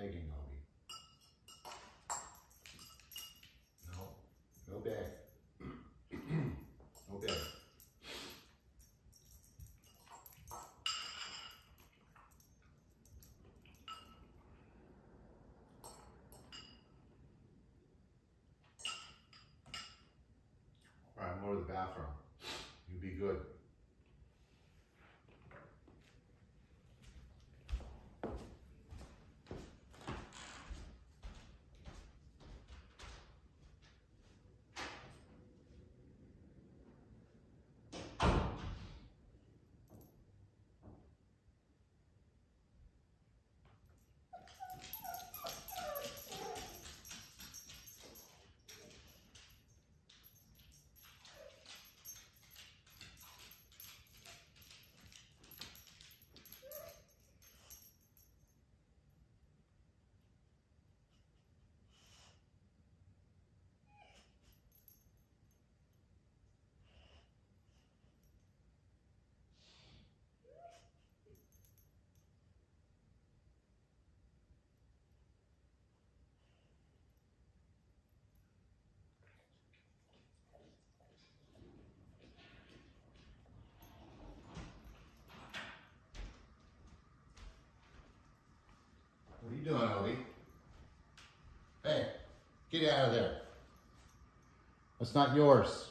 begging on me. No, no beg. no beg. All right, I'm going to the bathroom. You be good. Doing, Obi? Hey, get out of there. That's not yours.